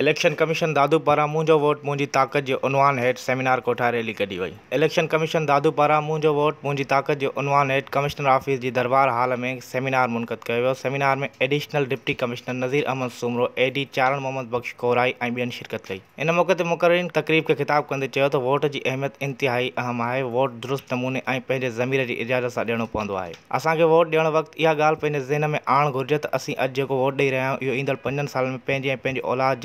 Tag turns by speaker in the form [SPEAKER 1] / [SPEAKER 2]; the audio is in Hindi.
[SPEAKER 1] इलेक्शन कमीशन दादू पारां मुंहिंजो वोट मुंहिंजी ताक़त जे उनवान हेठि सेमिनार कोठा रैली कढी वई। इलेक्शन कमीशन दादू पारां मुंहिंजो वोट मुंहिंजी ताक़त जे उनवान हेठि कमिश्नर ऑफ़िस जी दरबार हाल में सेमिनार मुनक़द कयो सेमिनार में additional deputy commissioner Nazir Ahmed Soomro AD Charan Mohammad Bakhsh Korai ऐं ॿियनि शिरकत कई। इन मौक़े ते मुक़ररीन तक़रीब खे ख़िताब कंदे त वोट जी अहमियत इंतिहाई अहम आहे। वोट दुरुस्त नमूने पंहिंजे ज़मीर जी इजाज़त सां ॾियणो पवंदो आहे। असांखे वोट ॾियण वक़्तु इहा ॻाल्हि ज़हन में आणणु घुरिजे त असीं अॼु वोट रहिया आहियूं, इहो ईंदड़ पंजनि सालनि में पंहिंजे औलाद